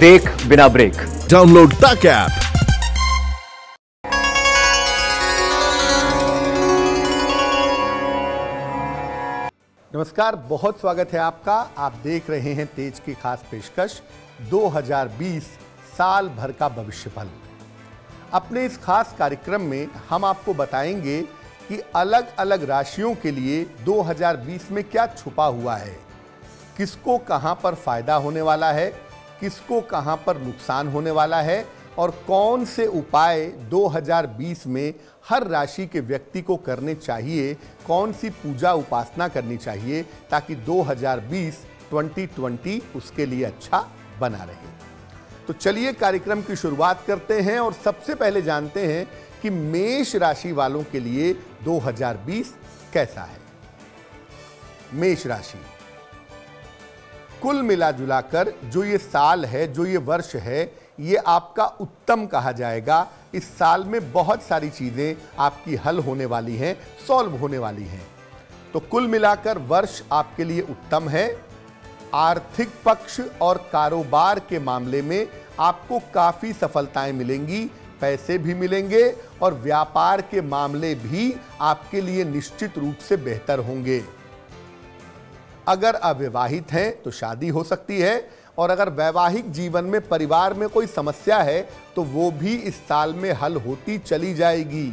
देख बिना break. Download Tak app. नमस्कार बहुत स्वागत है आपका। आप देख रहे हैं तेज की खास पेशकश 2020 साल भर का भविष्य फल अपने इस खास कार्यक्रम में हम आपको बताएँगे कि अलग अलग राशियों के लिए 2020 में क्या छुपा हुआ है किसको कहाँ पर फ़ायदा होने वाला है किसको कहाँ पर नुकसान होने वाला है और कौन से उपाय 2020 में हर राशि के व्यक्ति को करने चाहिए, कौन सी पूजा उपासना करनी चाहिए ताकि 2020 2020 उसके लिए अच्छा बना रहे। तो चलिए कार्यक्रम की शुरुआत करते हैं और सबसे पहले जानते हैं कि मेष राशि वालों के लिए 2020 कैसा है। मेष राशि कुल मिला जुलाकर जो ये साल है, जो ये वर्ष है, ये आपका उत्तम कहा जाएगा। इस साल में बहुत सारी चीज़ें आपकी हल होने वाली हैं, सॉल्व होने वाली हैं। तो कुल मिलाकर वर्ष आपके लिए उत्तम है। आर्थिक पक्ष और कारोबार के मामले में आपको काफ़ी सफलताएँ मिलेंगी, पैसे भी मिलेंगे और व्यापार के मामले भी आपके लिए निश्चित रूप से बेहतर होंगे। अगर अविवाहित हैं तो शादी हो सकती है, और अगर वैवाहिक जीवन में परिवार में कोई समस्या है तो वो भी इस साल में हल होती चली जाएगी।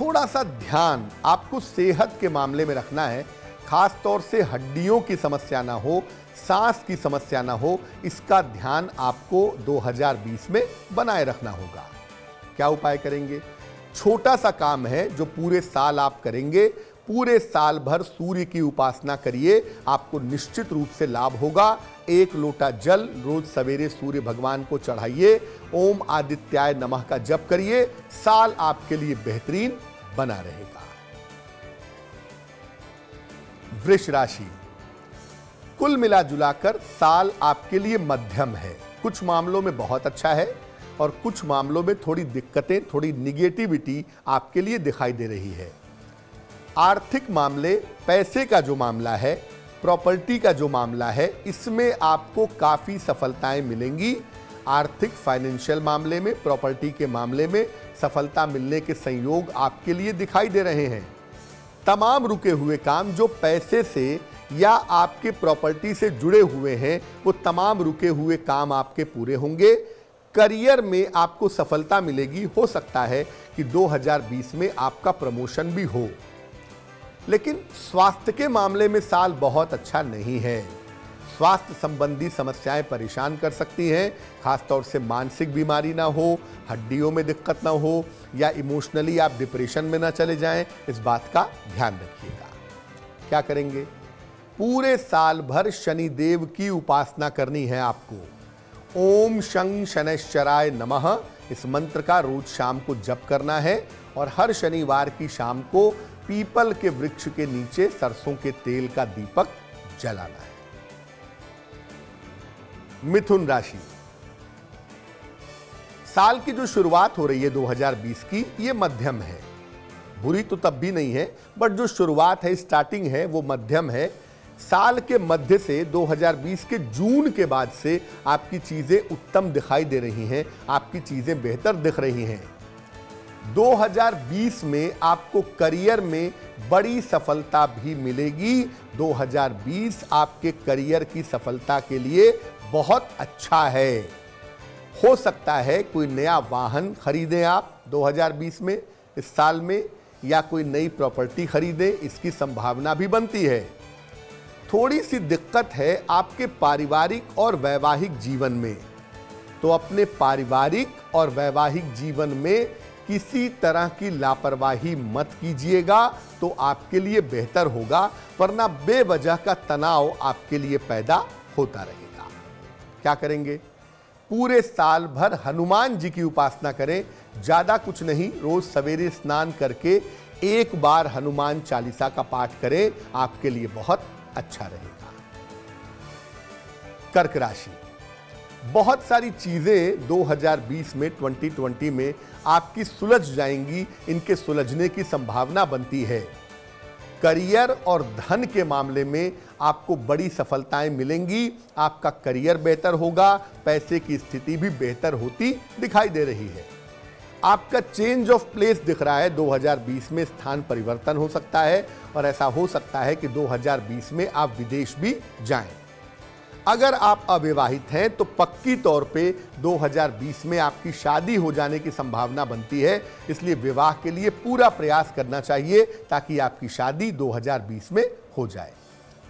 थोड़ा सा ध्यान आपको सेहत के मामले में रखना है। खास तौर से हड्डियों की समस्या ना हो, सांस की समस्या ना हो, इसका ध्यान आपको 2020 में बनाए रखना होगा। क्या उपाय करेंगे? छोटा सा काम है जो पूरे साल आप करेंगे पूरे साल भर सूर्य की उपासना करिए, आपको निश्चित रूप से लाभ होगा। एक लोटा जल रोज सवेरे सूर्य भगवान को चढ़ाइए, ओम आदित्याय नमः का जप करिए, साल आपके लिए बेहतरीन बना रहेगा। वृष राशि, कुल मिला जुलाकर साल आपके लिए मध्यम है। कुछ मामलों में बहुत अच्छा है और कुछ मामलों में थोड़ी दिक्कतें, थोड़ी निगेटिविटी आपके लिए दिखाई दे रही है। आर्थिक मामले, पैसे का जो मामला है, प्रॉपर्टी का जो मामला है, इसमें आपको काफ़ी सफलताएँ मिलेंगी। आर्थिक, फाइनेंशियल मामले में, प्रॉपर्टी के मामले में सफलता मिलने के संयोग आपके लिए दिखाई दे रहे हैं। तमाम रुके हुए काम जो पैसे से या आपके प्रॉपर्टी से जुड़े हुए हैं, वो तमाम रुके हुए काम आपके पूरे होंगे। करियर में आपको सफलता मिलेगी। हो सकता है कि 2020 में आपका प्रमोशन भी हो। लेकिन स्वास्थ्य के मामले में साल बहुत अच्छा नहीं है। स्वास्थ्य संबंधी समस्याएँ परेशान कर सकती हैं, खासतौर से मानसिक बीमारी ना हो, हड्डियों में दिक्कत ना हो, या इमोशनली आप डिप्रेशन में ना चले जाएँ, इस बात का ध्यान रखिएगा। क्या करेंगे? पूरे साल भर शनिदेव की उपासना करनी है आपको। ओम शं शनैश्चराय नमः, इस मंत्र का रोज शाम को जप करना है और हर शनिवार की शाम को पीपल के वृक्ष के नीचे सरसों के तेल का दीपक जलाना है। मिथुन राशि। साल की जो शुरुआत हो रही है 2020 की, ये मध्यम है। बुरी तो तब भी नहीं है, बट जो शुरुआत है, स्टार्टिंग है, वो मध्यम है। साल के मध्य से 2020 के जून के बाद से आपकी चीज़ें उत्तम दिखाई दे रही हैं, आपकी चीज़ें बेहतर दिख रही हैं। 2020 में आपको करियर में बड़ी सफलता भी मिलेगी। 2020 आपके करियर की सफलता के लिए बहुत अच्छा है। हो सकता है कोई नया वाहन खरीदें आप 2020 में, इस साल में, या कोई नई प्रॉपर्टी खरीदें, इसकी संभावना भी बनती है। थोड़ी सी दिक्कत है आपके पारिवारिक और वैवाहिक जीवन में। तो अपने पारिवारिक और वैवाहिक जीवन में किसी तरह की लापरवाही मत कीजिएगा तो आपके लिए बेहतर होगा, वरना बेवजह का तनाव आपके लिए पैदा होता रहेगा। क्या करेंगे? पूरे साल भर हनुमान जी की उपासना करें, ज़्यादा कुछ नहीं, रोज सवेरे स्नान करके एक बार हनुमान चालीसा का पाठ करें, आपके लिए बहुत अच्छा रहेगा। कर्क राशि। बहुत सारी चीज़ें 2020 में 2020 में आपकी सुलझ जाएँगी, इनके सुलझने की संभावना बनती है। करियर और धन के मामले में आपको बड़ी सफलताएँ मिलेंगी, आपका करियर बेहतर होगा, पैसे की स्थिति भी बेहतर होती दिखाई दे रही है। आपका चेंज ऑफ़ प्लेस दिख रहा है 2020 में स्थान परिवर्तन हो सकता है और ऐसा हो सकता है कि 2020 में आप विदेश भी जाएँ। अगर आप अविवाहित हैं तो पक्की तौर पे 2020 में आपकी शादी हो जाने की संभावना बनती है। इसलिए विवाह के लिए पूरा प्रयास करना चाहिए ताकि आपकी शादी 2020 में हो जाए।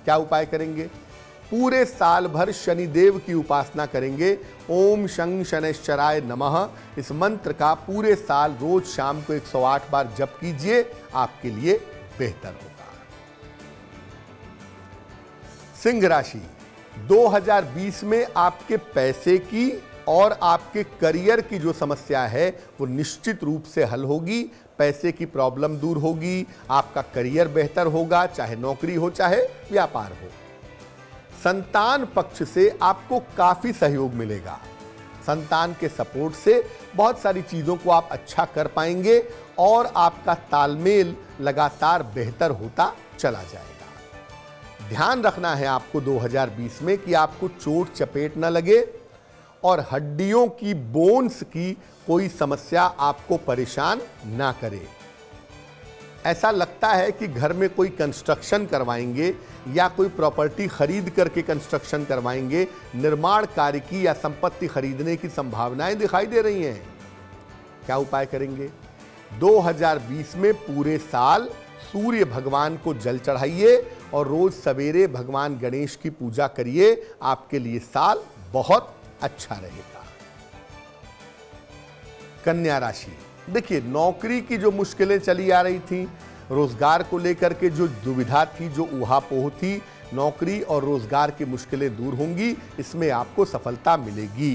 क्या उपाय करेंगे? पूरे साल भर शनिदेव की उपासना करेंगे। ओम शं शनैश्चराय नमः। इस मंत्र का पूरे साल रोज शाम को 108 बार जप कीजिए, आपके लिए बेहतर होगा। सिंह राशि। 2020 में आपके पैसे की और आपके करियर की जो समस्या है, वो निश्चित रूप से हल होगी। पैसे की प्रॉब्लम दूर होगी, आपका करियर बेहतर होगा, चाहे नौकरी हो, चाहे व्यापार हो। संतान पक्ष से आपको काफ़ी सहयोग मिलेगा। संतान के सपोर्ट से बहुत सारी चीज़ों को आप अच्छा कर पाएँगे और आपका तालमेल लगातार बेहतर होता चला जाएगा। ध्यान रखना है आपको 2020 में कि आपको चोट चपेट न लगे और हड्डियों की बोन्स की कोई समस्या आपको परेशान ना करे। ऐसा लगता है कि घर में कोई कंस्ट्रक्शन करवाएँगे या कोई प्रॉपर्टी खरीद करके कंस्ट्रक्शन करवाएँगे, निर्माण कार्य की या संपत्ति खरीदने की संभावनाएँ दिखाई दे रही हैं। क्या उपाय करेंगे? 2020 में पूरे साल सूर्य भगवान को जल चढ़ाइए और रोज सवेरे भगवान गणेश की पूजा करिए, आपके लिए साल बहुत अच्छा रहेगा। कन्या राशि, देखिए, नौकरी की जो मुश्किलें चली आ रही थी, रोज़गार को लेकर के जो दुविधा थी, जो उहापोह थी, नौकरी और रोज़गार की मुश्किलें दूर होंगी, इसमें आपको सफलता मिलेगी।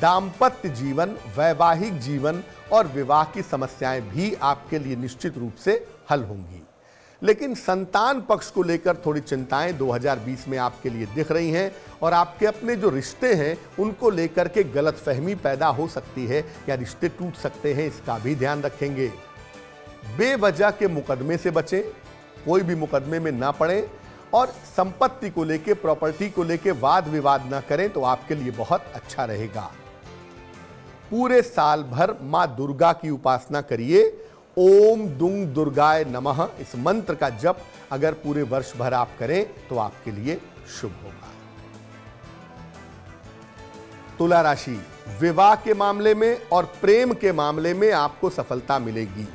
दाम्पत्य जीवन, वैवाहिक जीवन और विवाह की समस्याएँ भी आपके लिए निश्चित रूप से हल होंगी। लेकिन संतान पक्ष को लेकर थोड़ी चिंताएँ 2020 में आपके लिए दिख रही हैं और आपके अपने जो रिश्ते हैं, उनको लेकर के गलत फहमी पैदा हो सकती है या रिश्ते टूट सकते हैं, इसका भी ध्यान रखेंगे। बेवजह के मुकदमे से बचें, कोई भी मुकदमे में ना पड़े और संपत्ति को लेकर प्रॉपर्टी को लेकर वाद विवाद ना करें तो आपके लिए बहुत अच्छा रहेगा। पूरे साल भर माँ दुर्गा की उपासना करिए ओम दुंग दुर्गाय नमः। इस मंत्र का जप अगर पूरे वर्ष भर आप करें तो आपके लिए शुभ होगा। तुला राशि, विवाह के मामले में और प्रेम के मामले में आपको सफलता मिलेगी।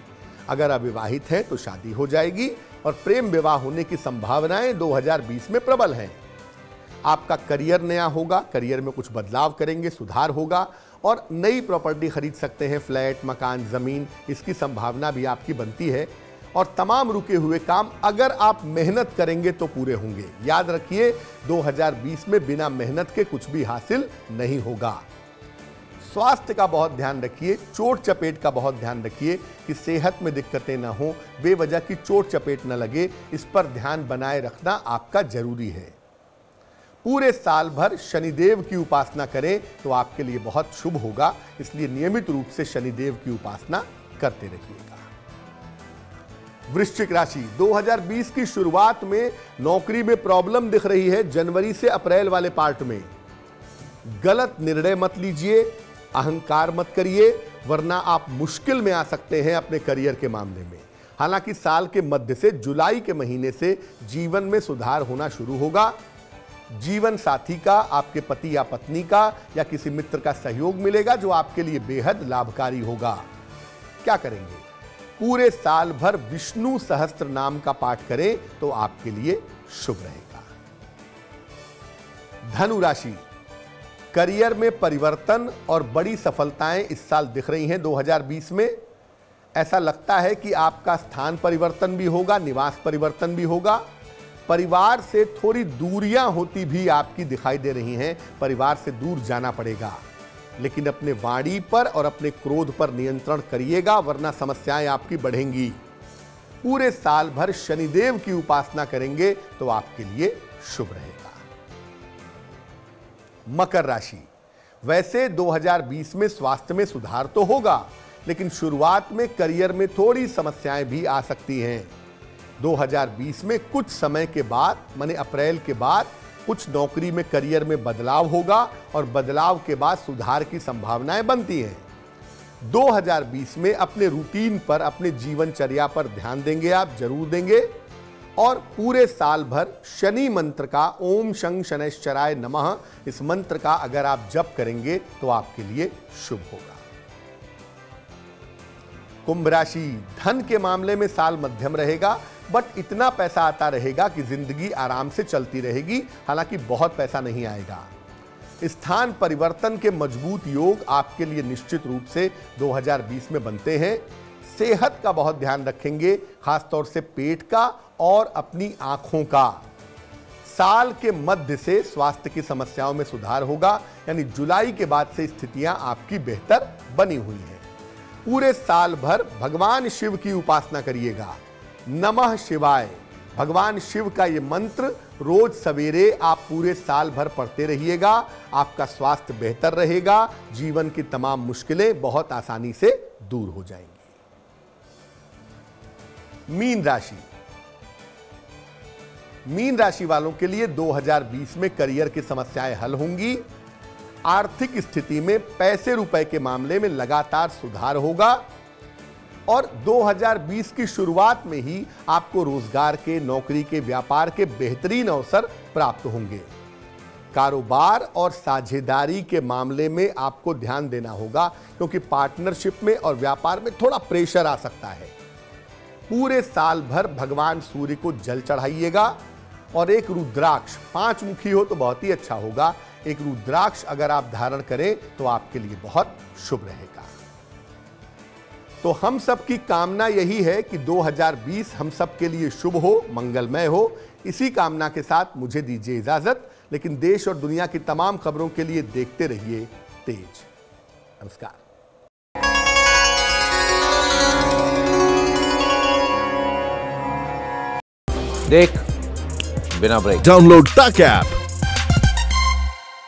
अगर अविवाहित है तो शादी हो जाएगी और प्रेम विवाह होने की संभावनाएँ 2020 में प्रबल हैं। आपका करियर नया होगा, करियर में कुछ बदलाव करेंगे, सुधार होगा और नई प्रॉपर्टी खरीद सकते हैं फ्लैट मकान, ज़मीन, इसकी संभावना भी आपकी बनती है। और तमाम रुके हुए काम अगर आप मेहनत करेंगे तो पूरे होंगे। याद रखिए 2020 में बिना मेहनत के कुछ भी हासिल नहीं होगा। स्वास्थ्य का बहुत ध्यान रखिए, चोट चपेट का बहुत ध्यान रखिए कि सेहत में दिक्कतें ना हो, बेवजह की चोट चपेट न लगे, इस पर ध्यान बनाए रखना आपका ज़रूरी है। पूरे साल भर शनिदेव की उपासना करें तो आपके लिए बहुत शुभ होगा। इसलिए नियमित रूप से शनिदेव की उपासना करते रहिएगा। वृश्चिक राशि 2020 की शुरुआत में नौकरी में प्रॉब्लम दिख रही है जनवरी से अप्रैल वाले पार्ट में। गलत निर्णय मत लीजिए, अहंकार मत करिए, वरना आप मुश्किल में आ सकते हैं अपने करियर के मामले में। हालाँकि साल के मध्य से जुलाई के महीने से जीवन में सुधार होना शुरू होगा जीवन साथी का, आपके पति या पत्नी का, या किसी मित्र का सहयोग मिलेगा जो आपके लिए बेहद लाभकारी होगा। क्या करेंगे? पूरे साल भर विष्णु सहस्त्र नाम का पाठ करें तो आपके लिए शुभ रहेगा। धनु राशि। करियर में परिवर्तन और बड़ी सफलताएँ इस साल दिख रही हैं 2020 में। ऐसा लगता है कि आपका स्थान परिवर्तन भी होगा, निवास परिवर्तन भी होगा। परिवार से थोड़ी दूरियाँ होती भी आपकी दिखाई दे रही हैं। परिवार से दूर जाना पड़ेगा। लेकिन अपने वाणी पर और अपने क्रोध पर नियंत्रण करिएगा, वरना समस्याएँ आपकी बढ़ेंगी। पूरे साल भर शनिदेव की उपासना करेंगे तो आपके लिए शुभ रहेगा। मकर राशि। वैसे 2020 में स्वास्थ्य में सुधार तो होगा, लेकिन शुरुआत में करियर में थोड़ी समस्याएँ भी आ सकती हैं। 2020 में कुछ समय के बाद, माने अप्रैल के बाद, कुछ नौकरी में करियर में बदलाव होगा और बदलाव के बाद सुधार की संभावनाएँ बनती हैं। 2020 में अपने रूटीन पर, अपने जीवनचर्या पर ध्यान देंगे आप, ज़रूर देंगे। और पूरे साल भर शनि मंत्र का ओम शंग शनैश्चराय नमः, इस मंत्र का अगर आप जप करेंगे तो आपके लिए शुभ होगा। कुंभ राशि धन के मामले में साल मध्यम रहेगा बट इतना पैसा आता रहेगा कि ज़िंदगी आराम से चलती रहेगी, हालाँकि बहुत पैसा नहीं आएगा। स्थान परिवर्तन के मज़बूत योग आपके लिए निश्चित रूप से 2020 में बनते हैं। सेहत का बहुत ध्यान रखेंगे, खासतौर से पेट का और अपनी आँखों का। साल के मध्य से स्वास्थ्य की समस्याओं में सुधार होगा, यानी जुलाई के बाद से स्थितियाँ आपकी बेहतर बनी हुई हैं। पूरे साल भर भगवान शिव की उपासना करिएगा। नमः शिवाय। भगवान शिव का ये मंत्र रोज सवेरे आप पूरे साल भर पढ़ते रहिएगा, आपका स्वास्थ्य बेहतर रहेगा, जीवन की तमाम मुश्किलें बहुत आसानी से दूर हो जाएँगी। मीन राशि। मीन राशि वालों के लिए 2020 में करियर की समस्याएँ हल होंगी। आर्थिक स्थिति में पैसे रुपए के मामले में लगातार सुधार होगा। और 2020 की शुरुआत में ही आपको रोज़गार के, नौकरी के, व्यापार के बेहतरीन अवसर प्राप्त होंगे। कारोबार और साझेदारी के मामले में आपको ध्यान देना होगा, क्योंकि पार्टनरशिप में और व्यापार में थोड़ा प्रेशर आ सकता है। पूरे साल भर भगवान सूर्य को जल चढ़ाइएगा और एक रुद्राक्ष, पाँच मुखी हो तो बहुत ही अच्छा होगा। एक रुद्राक्ष अगर आप धारण करें तो आपके लिए बहुत शुभ रहेगा। तो हम सब की कामना यही है कि 2020 हम सब के लिए शुभ हो मंगलमय हो। इसी कामना के साथ मुझे दीजिए इजाज़त लेकिन देश और दुनिया की तमाम खबरों के लिए देखते रहिए तेज। नमस्कार। देख बिना ब्रेक। डाउनलोड टक ऐप।